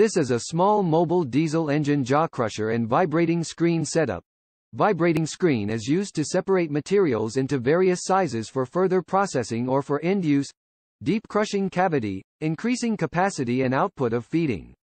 This is a small mobile diesel engine jaw crusher and vibrating screen setup. Vibrating screen is used to separate materials into various sizes for further processing or for end use. Deep crushing cavity, increasing capacity and output of feeding.